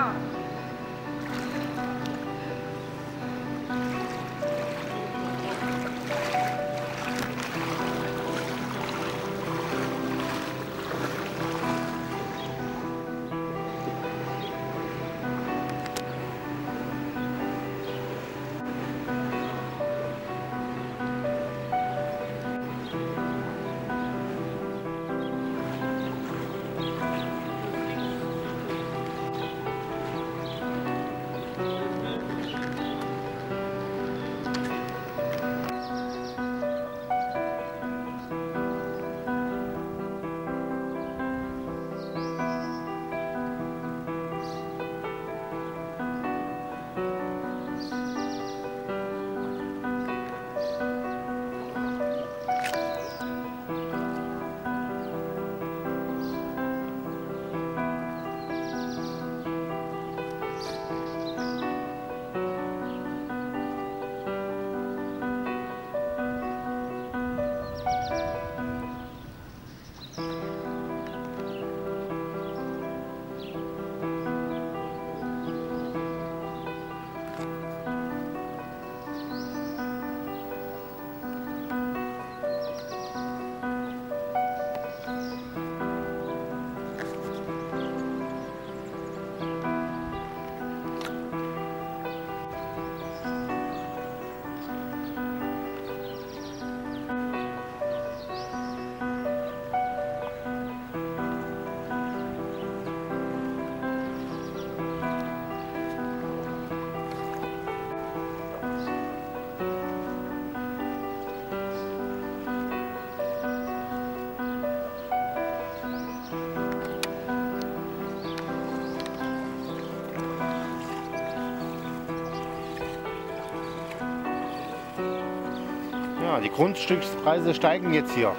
Ja. Ja, die Grundstückspreise steigen jetzt hier.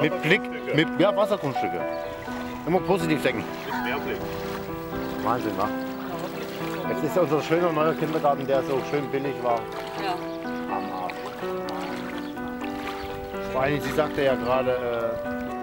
Mit Blick, mit ja, Wassergrundstücke. Immer positiv denken. Mehrblick. Wahnsinn, wa? Jetzt ist unser schöner neuer Kindergarten, der so schön billig war. Ja. Am Arsch. Vor allem, sie sagte ja gerade, äh,